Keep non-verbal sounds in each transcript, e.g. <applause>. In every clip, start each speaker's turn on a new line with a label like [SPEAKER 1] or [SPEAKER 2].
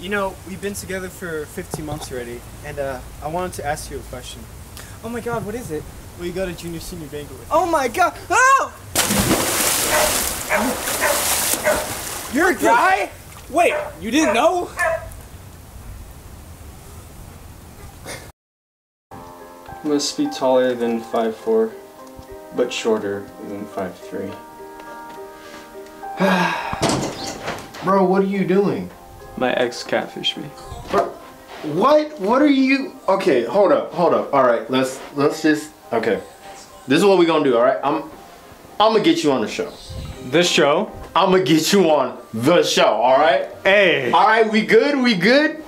[SPEAKER 1] You know, we've been together for 15 months already, and uh, I wanted to ask you a question.
[SPEAKER 2] Oh my god, what is it?
[SPEAKER 1] Will you go to junior senior banquet?
[SPEAKER 2] Oh my god! Oh! You're a guy? Wait, you didn't know?
[SPEAKER 3] Must be taller than 5'4", but shorter than 5'3". <sighs>
[SPEAKER 4] Bro, what are you doing?
[SPEAKER 3] My ex catfished me.
[SPEAKER 4] What? What are you? Okay, hold up, hold up. All right, let's let's just. Okay, this is what we're gonna do. All right, I'm I'm gonna get you on the show.
[SPEAKER 3] This show?
[SPEAKER 4] I'm gonna get you on the show. All right.
[SPEAKER 3] Hey.
[SPEAKER 4] All right, we good? We good?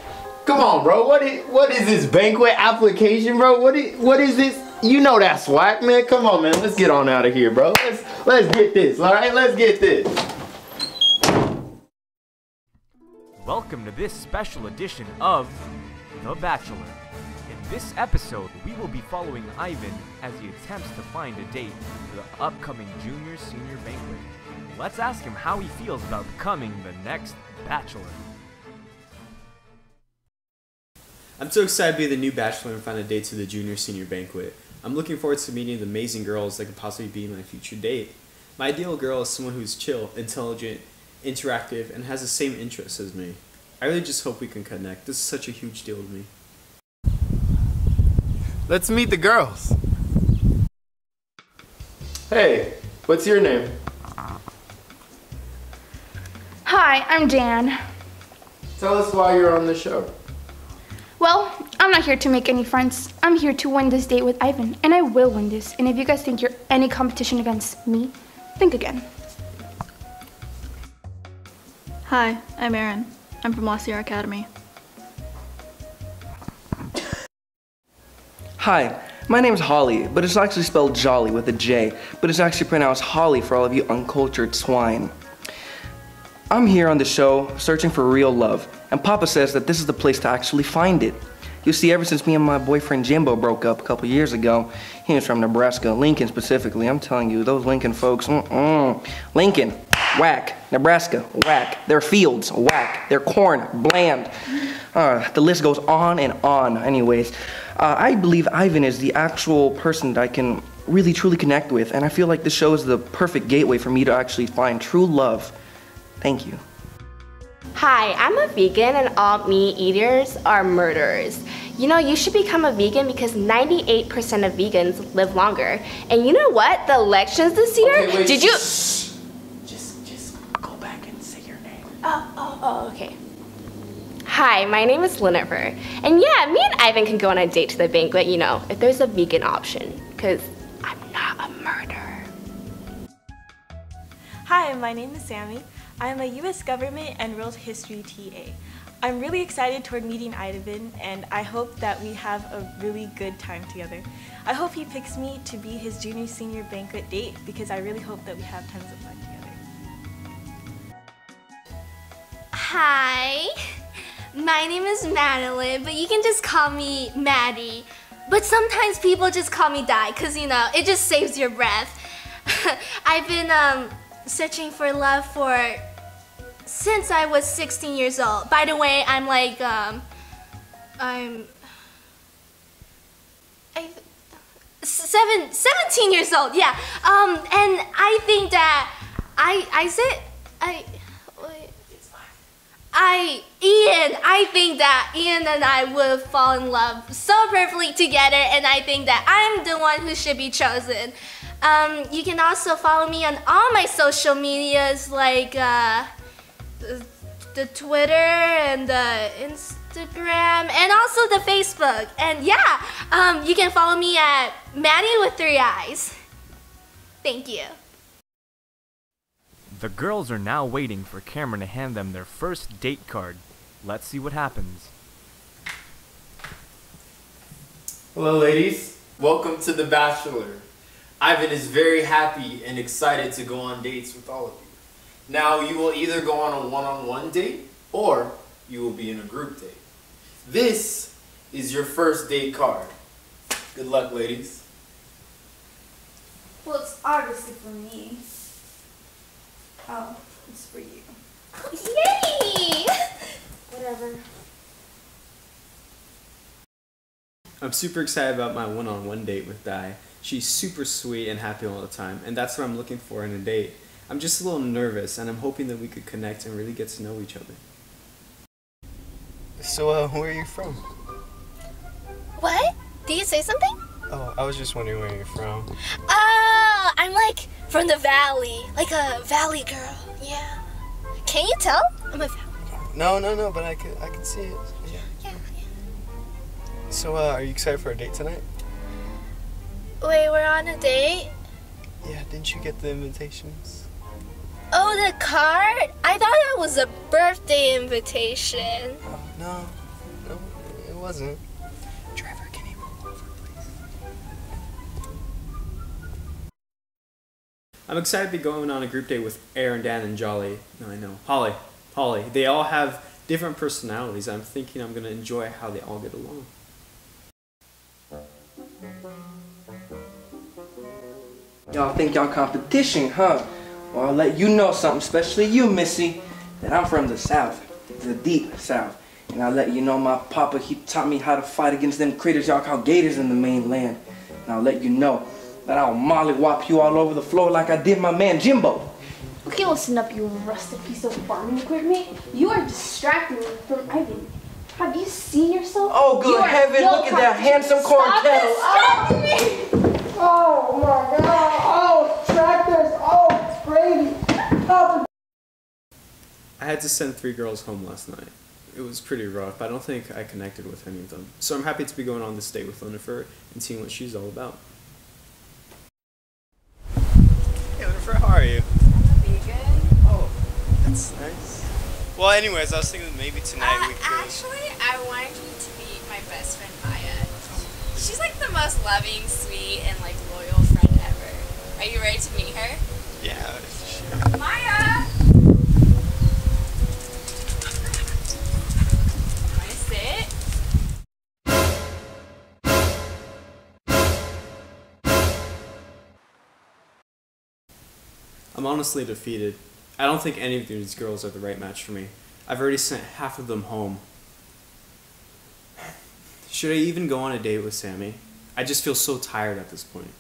[SPEAKER 4] Come on, bro. What is what is this banquet application, bro? What is what is this? You know that's whack, man. Come on, man. Let's get on out of here, bro. Let's let's get this. All right, let's get this.
[SPEAKER 5] Welcome to this special edition of The Bachelor. In this episode, we will be following Ivan as he attempts to find a date for the upcoming junior senior banquet. Let's ask him how he feels about becoming the next Bachelor.
[SPEAKER 1] I'm so excited to be the new bachelor and find a date to the junior senior banquet. I'm looking forward to meeting the amazing girls that could possibly be my future date. My ideal girl is someone who's chill, intelligent, interactive, and has the same interests as me. I really just hope we can connect. This is such a huge deal to me.
[SPEAKER 4] Let's meet the girls. Hey, what's your name?
[SPEAKER 6] Hi, I'm Jan.
[SPEAKER 4] Tell us why you're on the show.
[SPEAKER 6] Well, I'm not here to make any friends. I'm here to win this date with Ivan, and I will win this. And if you guys think you're any competition against me, think again.
[SPEAKER 7] Hi, I'm Erin. I'm from La Academy.
[SPEAKER 2] Hi, my name's Holly, but it's actually spelled Jolly with a J, but it's actually pronounced Holly for all of you uncultured swine. I'm here on the show searching for real love, and Papa says that this is the place to actually find it. You see, ever since me and my boyfriend Jimbo broke up a couple years ago, he was from Nebraska, Lincoln specifically. I'm telling you, those Lincoln folks, mm-mm. Lincoln, whack. Nebraska, whack. Their fields, whack. Their corn, bland. Uh, the list goes on and on. Anyways, uh, I believe Ivan is the actual person that I can really truly connect with, and I feel like this show is the perfect gateway for me to actually find true love. Thank you.
[SPEAKER 8] Hi, I'm a vegan and all meat eaters are murderers. You know, you should become a vegan because 98% of vegans live longer. And you know what? The elections this year,
[SPEAKER 4] Okay, wait,
[SPEAKER 8] did you
[SPEAKER 4] Just, just go back and say your name.
[SPEAKER 8] Oh, okay. Hi, my name is Lennifer. And yeah, me and Ivan can go on a date to the banquet, you know, if there's a vegan option. Because I'm not a murderer.
[SPEAKER 9] Hi, my name is Sammy. I am a U.S. Government and World History TA. I'm really excited toward meeting Ivan, and I hope that we have a really good time together. I hope he picks me to be his junior senior banquet date because I really hope that we have tons of fun together.
[SPEAKER 10] Hi, my name is Madeline, but you can just call me Maddie. But sometimes people just call me Di, because you know, it just saves your breath. <laughs> I've been um, searching for love for since I was 16 years old. By the way, I'm like, um, I'm, I, seven, 17 years old, yeah. Um, and I think that I, I said, I. I, Ian, I think that Ian and I will fall in love so perfectly together, and I think that I'm the one who should be chosen. Um, you can also follow me on all my social medias, like uh, the, the Twitter and the Instagram, and also the Facebook. And yeah, um, you can follow me at Maddie with three eyes. Thank you.
[SPEAKER 5] The girls are now waiting for Cameron to hand them their first date card. Let's see what happens.
[SPEAKER 4] Hello, ladies. Welcome to The Bachelor. Ivan is very happy and excited to go on dates with all of you. Now, you will either go on a one on one date or you will be in a group date. This is your first date card. Good luck, ladies.
[SPEAKER 6] Well, it's obviously for me. Oh, it's for you.
[SPEAKER 10] Yay! <laughs>
[SPEAKER 6] Whatever.
[SPEAKER 1] I'm super excited about my one-on-one -on -one date with Di. She's super sweet and happy all the time, and that's what I'm looking for in a date. I'm just a little nervous, and I'm hoping that we could connect and really get to know each other.
[SPEAKER 3] So, uh, where are you from?
[SPEAKER 10] What? Did you say something?
[SPEAKER 3] Oh, I was just wondering where you're from.
[SPEAKER 10] Uh Ah, I'm like from the valley, like a valley girl. Yeah. Can you tell? I'm a valley. girl.
[SPEAKER 3] No, no, no, but I could, I could see it. Yeah.
[SPEAKER 10] Yeah,
[SPEAKER 3] So, uh, are you excited for a date tonight?
[SPEAKER 10] Wait, we're on a date?
[SPEAKER 3] Yeah, didn't you get the invitations?
[SPEAKER 10] Oh, the card? I thought it was a birthday invitation.
[SPEAKER 3] Oh, no, no, it wasn't.
[SPEAKER 1] I'm excited to be going on a group date with Erin, Dan, and Jolly. No, I know. Holly. Holly. They all have different personalities. I'm thinking I'm going to enjoy how they all get along.
[SPEAKER 2] Y'all think y'all competition, huh? Well, I'll let you know something, especially you, Missy, that I'm from the South, the deep South. And I'll let you know my papa, he taught me how to fight against them critters y'all call gators in the mainland. And I'll let you know that I'll mollywop you all over the floor like I did my man Jimbo.
[SPEAKER 6] Okay, listen up, you rusted piece of farming equipment. You are distracting me from Ivan. Have you seen yourself?
[SPEAKER 2] Oh, good
[SPEAKER 6] You
[SPEAKER 2] heaven, look at that handsome corn
[SPEAKER 6] Stop
[SPEAKER 2] kettle.
[SPEAKER 6] distracting me!
[SPEAKER 2] Oh my god, oh, tractors, oh, Brady. Oh,
[SPEAKER 1] I had to send three girls home last night. It was pretty rough, I don't think I connected with any of them. So I'm happy to be going on this date with Lennifer and seeing what she's all about.
[SPEAKER 3] Hey, Jennifer, how are you?
[SPEAKER 11] vegan.
[SPEAKER 3] Oh, that's nice. Well, anyways, I was thinking maybe tonight
[SPEAKER 11] Uh,
[SPEAKER 3] we could.
[SPEAKER 11] actually, I wanted you to meet my best friend Maya. She's like the most loving, sweet, and like loyal friend ever. Are you ready to meet her?
[SPEAKER 3] Yeah, sure.
[SPEAKER 11] Maya! Wanna sit?
[SPEAKER 1] I'm honestly defeated. I don't think any of these girls are the right match for me. I've already sent half of them home. Should I even go on a date with Sammy? I just feel so tired at this point.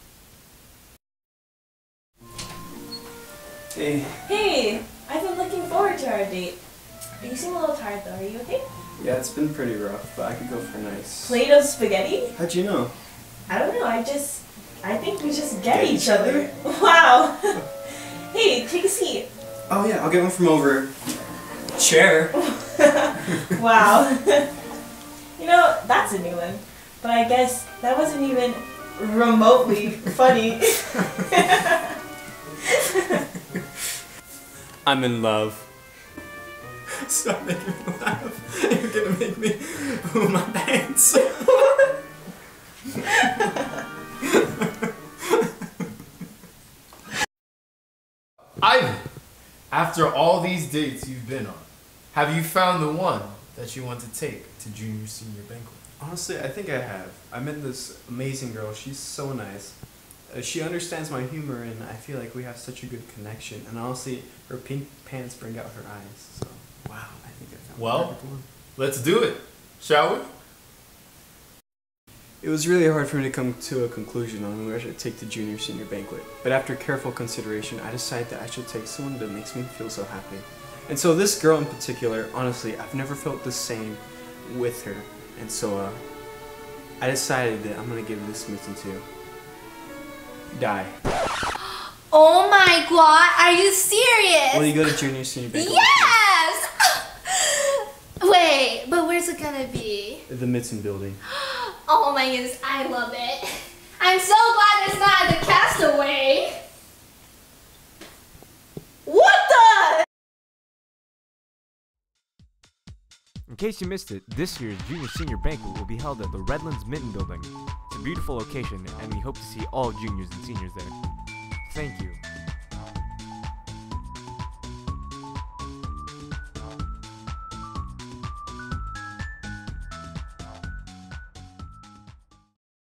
[SPEAKER 1] Hey.
[SPEAKER 9] Hey, I've been looking forward to our date. You seem a little tired though. Are you okay?
[SPEAKER 1] Yeah, it's been pretty rough, but I could go for a nice.
[SPEAKER 9] Plate of spaghetti?
[SPEAKER 1] How'd you know?
[SPEAKER 9] I don't know. I just, I think we just get,
[SPEAKER 1] Get
[SPEAKER 9] each
[SPEAKER 1] each
[SPEAKER 9] other. <laughs> Wow. <laughs> hey, take a seat.
[SPEAKER 1] Oh yeah, I'll get one from over. Chair. <laughs>
[SPEAKER 9] Wow. you know, that's a new one. But I guess that wasn't even remotely funny. <laughs>
[SPEAKER 1] I'm in love. Stop making me laugh. You're gonna make me poo my pants. <laughs>
[SPEAKER 4] Ivan, after all these dates you've been on, have you found the one that you want to take to junior senior banquet?
[SPEAKER 1] Honestly, I think I have. I met this amazing girl. She's so nice. Uh, she understands my humor, and I feel like we have such a good connection. And honestly, her pink pants bring out her eyes. So, wow, I think I found the
[SPEAKER 4] Well,
[SPEAKER 1] perfect one.
[SPEAKER 4] let's do it, shall we?
[SPEAKER 1] It was really hard for me to come to a conclusion on who I should take to junior senior banquet, but after careful consideration, I decided that I should take someone that makes me feel so happy. And so this girl in particular, honestly, I've never felt the same with her. And so uh, I decided that I'm gonna give this mission to Di.
[SPEAKER 10] Oh my god, are you serious?
[SPEAKER 1] Will you go to junior senior banquet?
[SPEAKER 10] Yes! <laughs> Wait, but where's it gonna be?
[SPEAKER 1] The Mitten building. <gasps>
[SPEAKER 10] Oh my goodness, I love it. I'm so glad it's not the castaway.
[SPEAKER 5] Case you missed it, this year's Junior Senior Banquet will be held at the Redlands Mitten Building. It's a beautiful location, and we hope to see all juniors and seniors there. Thank you.